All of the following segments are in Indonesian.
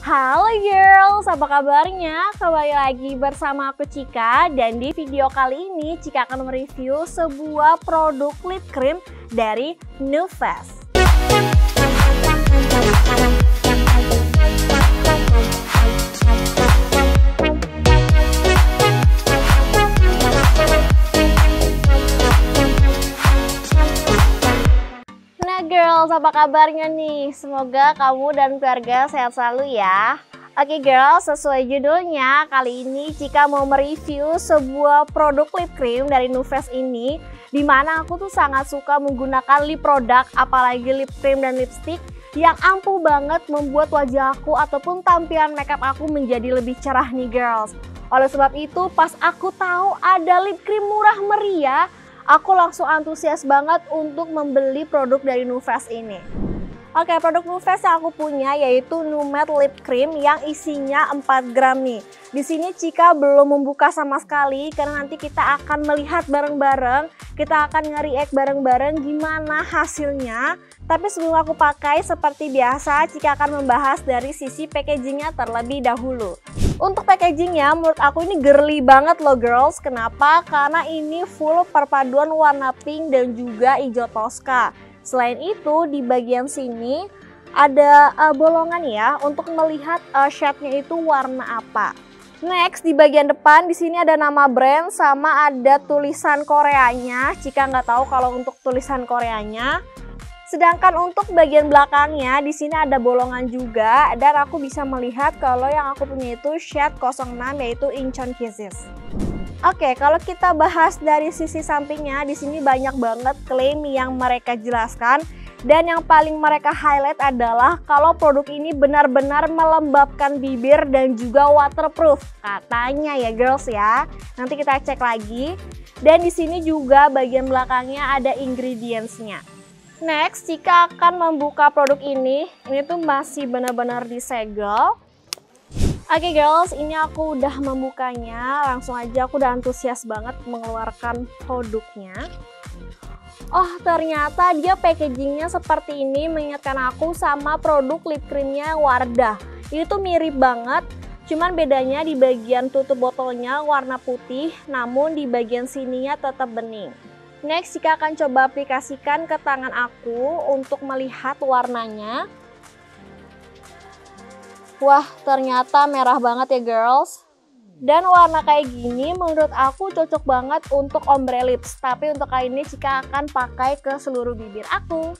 Halo girls, apa kabarnya? Kembali lagi bersama aku Cika dan di video kali ini Cika akan mereview sebuah produk lip cream dari NuFast. Girls, apa kabarnya nih? Semoga kamu dan keluarga sehat selalu ya. Oke girls, sesuai judulnya, kali ini Cika mau mereview sebuah produk lip cream dari NuFast ini Di mana aku tuh sangat suka menggunakan lip produk, apalagi lip cream dan lipstick yang ampuh banget membuat wajahku ataupun tampilan makeup aku menjadi lebih cerah nih girls Oleh sebab itu, pas aku tahu ada lip cream murah meriah aku langsung antusias banget untuk membeli produk dari NuFast ini. Oke, produk NuFast yang aku punya yaitu Numet Lip Cream yang isinya 4 gram nih. Di sini Cika belum membuka sama sekali karena nanti kita akan melihat bareng-bareng, kita akan nge-react bareng-bareng gimana hasilnya. Tapi sebelum aku pakai seperti biasa, Cika akan membahas dari sisi packagingnya terlebih dahulu. Untuk packagingnya menurut aku ini girly banget loh girls. Kenapa? Karena ini full perpaduan warna pink dan juga hijau toska. Selain itu di bagian sini ada uh, bolongan ya untuk melihat uh, shade-nya itu warna apa. Next di bagian depan di sini ada nama brand sama ada tulisan Koreanya. Jika nggak tahu kalau untuk tulisan Koreanya, Sedangkan untuk bagian belakangnya di sini ada bolongan juga dan aku bisa melihat kalau yang aku punya itu shade 06 yaitu Incheon Kisses. Oke, kalau kita bahas dari sisi sampingnya, di sini banyak banget klaim yang mereka jelaskan dan yang paling mereka highlight adalah kalau produk ini benar-benar melembabkan bibir dan juga waterproof. Katanya ya girls ya. Nanti kita cek lagi. Dan di sini juga bagian belakangnya ada ingredientsnya. Next, jika akan membuka produk ini, ini tuh masih benar-benar disegel. Oke okay girls, ini aku udah membukanya. Langsung aja aku udah antusias banget mengeluarkan produknya. Oh ternyata dia packagingnya seperti ini mengingatkan aku sama produk lip creamnya Wardah. Ini tuh mirip banget, cuman bedanya di bagian tutup botolnya warna putih, namun di bagian sininya tetap bening. Next, jika akan coba aplikasikan ke tangan aku untuk melihat warnanya. Wah, ternyata merah banget ya girls. Dan warna kayak gini menurut aku cocok banget untuk ombre lips. Tapi untuk kali ini jika akan pakai ke seluruh bibir aku.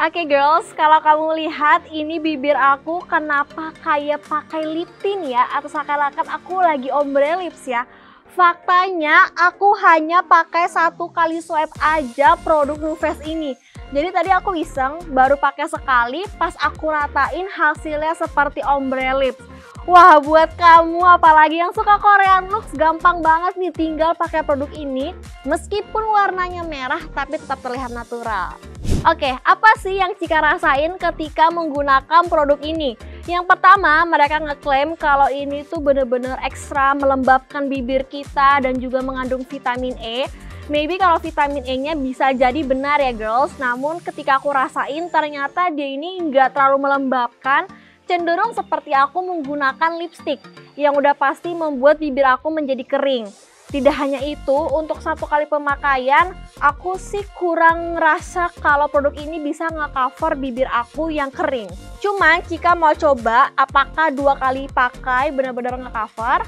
Oke okay girls, kalau kamu lihat ini bibir aku kenapa kayak pakai lip tint ya atau seakan-akan aku lagi ombre lips ya. Faktanya aku hanya pakai satu kali swipe aja produk NuFast ini. Jadi tadi aku iseng baru pakai sekali pas aku ratain hasilnya seperti ombre lips. Wah buat kamu apalagi yang suka Korean looks gampang banget nih tinggal pakai produk ini meskipun warnanya merah tapi tetap terlihat natural. Oke, apa sih yang Cika rasain ketika menggunakan produk ini? Yang pertama, mereka ngeklaim kalau ini tuh bener-bener ekstra melembabkan bibir kita dan juga mengandung vitamin E. Maybe kalau vitamin E-nya bisa jadi benar ya girls, namun ketika aku rasain ternyata dia ini nggak terlalu melembabkan, cenderung seperti aku menggunakan lipstick yang udah pasti membuat bibir aku menjadi kering. Tidak hanya itu, untuk satu kali pemakaian, aku sih kurang ngerasa kalau produk ini bisa nge-cover bibir aku yang kering. Cuman jika mau coba apakah dua kali pakai benar-benar nge-cover,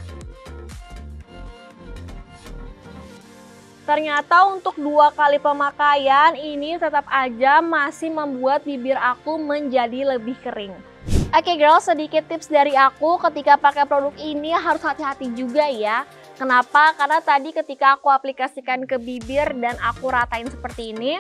Ternyata untuk dua kali pemakaian ini tetap aja masih membuat bibir aku menjadi lebih kering. Oke okay girls, sedikit tips dari aku ketika pakai produk ini harus hati-hati juga ya. Kenapa? Karena tadi ketika aku aplikasikan ke bibir dan aku ratain seperti ini,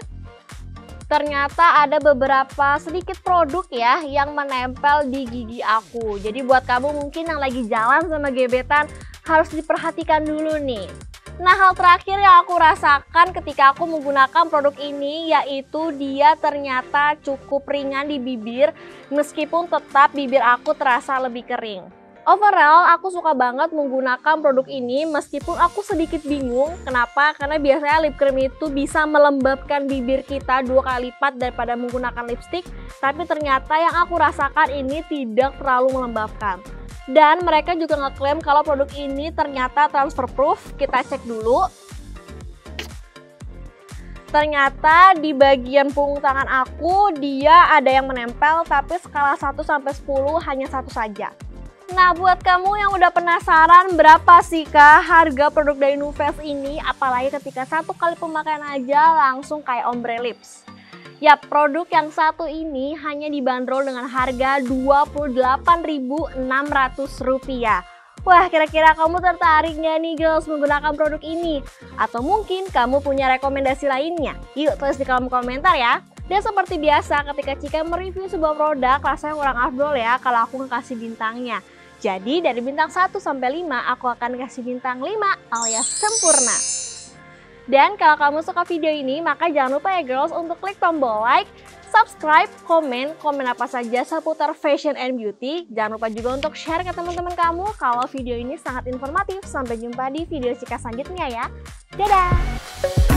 ternyata ada beberapa sedikit produk ya yang menempel di gigi aku. Jadi buat kamu mungkin yang lagi jalan sama gebetan harus diperhatikan dulu nih. Nah hal terakhir yang aku rasakan ketika aku menggunakan produk ini yaitu dia ternyata cukup ringan di bibir meskipun tetap bibir aku terasa lebih kering. Overall, aku suka banget menggunakan produk ini meskipun aku sedikit bingung. Kenapa? Karena biasanya lip cream itu bisa melembabkan bibir kita dua kali lipat daripada menggunakan lipstick. Tapi ternyata yang aku rasakan ini tidak terlalu melembabkan. Dan mereka juga ngeklaim kalau produk ini ternyata transfer proof. Kita cek dulu. Ternyata di bagian punggung tangan aku dia ada yang menempel tapi skala 1 sampai 10 hanya satu saja. Nah, buat kamu yang udah penasaran berapa sih kah harga produk dari Nuves ini, apalagi ketika satu kali pemakaian aja langsung kayak ombre lips. Ya, produk yang satu ini hanya dibanderol dengan harga Rp28.600. Wah, kira-kira kamu tertarik nggak nih girls menggunakan produk ini? Atau mungkin kamu punya rekomendasi lainnya? Yuk tulis di kolom komentar ya. Dan seperti biasa ketika Cika mereview sebuah produk rasanya kurang afdol ya kalau aku ngasih bintangnya. Jadi dari bintang 1 sampai 5 aku akan kasih bintang 5 alias sempurna. Dan kalau kamu suka video ini maka jangan lupa ya girls untuk klik tombol like, subscribe, komen, komen apa saja seputar fashion and beauty. Jangan lupa juga untuk share ke teman-teman kamu kalau video ini sangat informatif. Sampai jumpa di video Cika selanjutnya ya. Dadah!